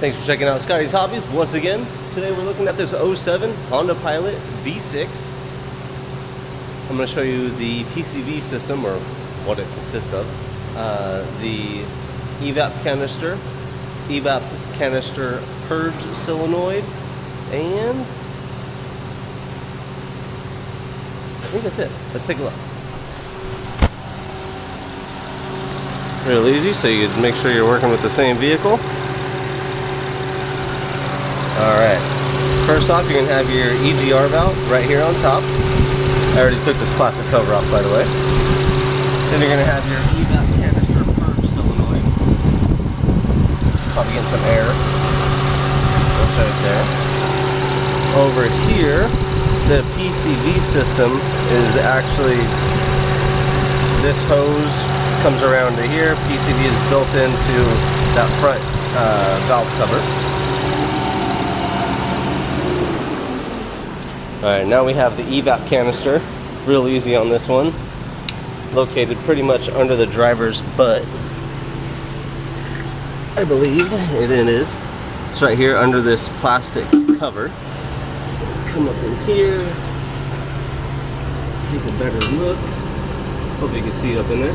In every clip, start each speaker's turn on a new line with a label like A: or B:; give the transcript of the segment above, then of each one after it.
A: Thanks for checking out Scotty's Hobbies once again. Today we're looking at this 07 Honda Pilot V6. I'm going to show you the PCV system or what it consists of. Uh, the evap canister, evap canister purge solenoid, and I think that's it. Let's take a look. Real easy, so you make sure you're working with the same vehicle. Alright, first off you're going to have your EGR valve right here on top. I already took this plastic cover off by the way. Then you're going to have your evap canister purge solenoid. Probably getting some air. That's right there. Over here, the PCV system is actually this hose comes around to here. PCV is built into that front uh, valve cover. Alright, now we have the evap canister. Real easy on this one. Located pretty much under the driver's butt. I believe it is. It's right here under this plastic cover. Come up in here. Take a better look. Hope you can see up in there.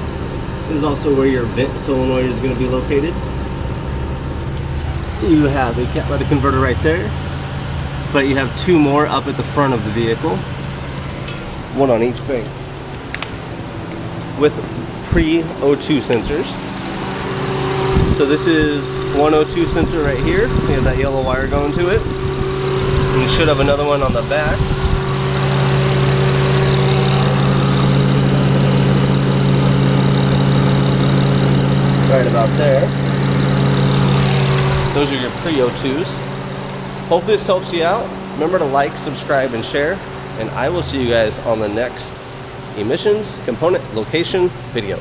A: This is also where your vent solenoid is going to be located. You have a catalytic converter right there, but you have two more up at the front of the vehicle, one on each bank, with pre-O2 sensors. So this is one O2 sensor right here. You have that yellow wire going to it. And you should have another one on the back. right about there. Those are your pre-O2s. Hopefully this helps you out. Remember to like, subscribe, and share. And I will see you guys on the next emissions component location video.